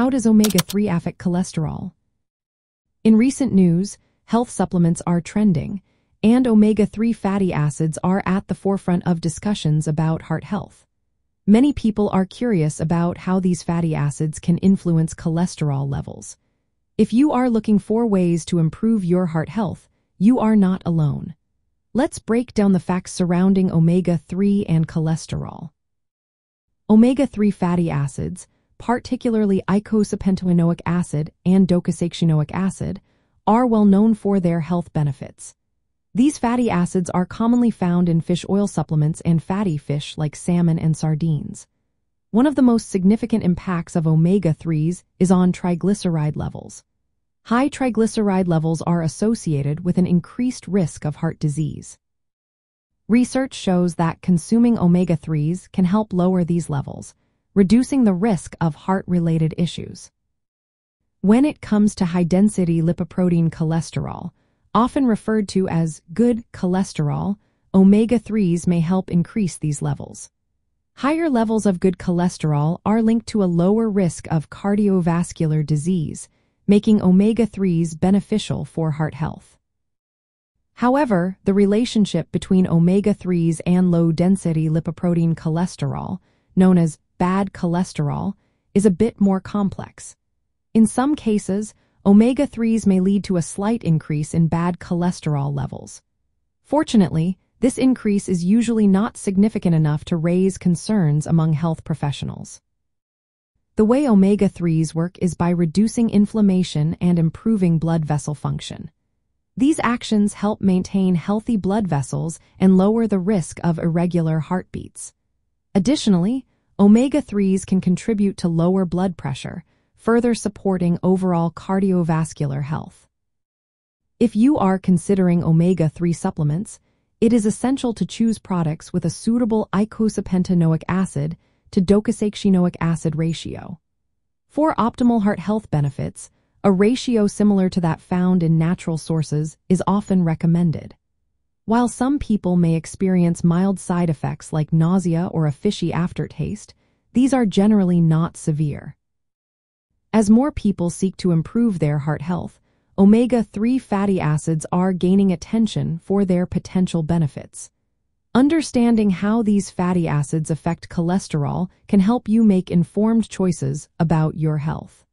how does omega-3 affect cholesterol? In recent news, health supplements are trending, and omega-3 fatty acids are at the forefront of discussions about heart health. Many people are curious about how these fatty acids can influence cholesterol levels. If you are looking for ways to improve your heart health, you are not alone. Let's break down the facts surrounding omega-3 and cholesterol. Omega-3 fatty acids, particularly eicosapentaenoic acid and docosahexaenoic acid, are well known for their health benefits. These fatty acids are commonly found in fish oil supplements and fatty fish like salmon and sardines. One of the most significant impacts of omega-3s is on triglyceride levels. High triglyceride levels are associated with an increased risk of heart disease. Research shows that consuming omega-3s can help lower these levels, reducing the risk of heart-related issues. When it comes to high-density lipoprotein cholesterol, often referred to as good cholesterol, omega-3s may help increase these levels. Higher levels of good cholesterol are linked to a lower risk of cardiovascular disease, making omega-3s beneficial for heart health. However, the relationship between omega-3s and low-density lipoprotein cholesterol, known as bad cholesterol, is a bit more complex. In some cases, omega-3s may lead to a slight increase in bad cholesterol levels. Fortunately, this increase is usually not significant enough to raise concerns among health professionals. The way omega-3s work is by reducing inflammation and improving blood vessel function. These actions help maintain healthy blood vessels and lower the risk of irregular heartbeats. Additionally, omega-3s can contribute to lower blood pressure, further supporting overall cardiovascular health. If you are considering omega-3 supplements, it is essential to choose products with a suitable eicosapentaenoic acid to docosahexaenoic acid ratio. For optimal heart health benefits, a ratio similar to that found in natural sources is often recommended. While some people may experience mild side effects like nausea or a fishy aftertaste, these are generally not severe. As more people seek to improve their heart health, omega-3 fatty acids are gaining attention for their potential benefits. Understanding how these fatty acids affect cholesterol can help you make informed choices about your health.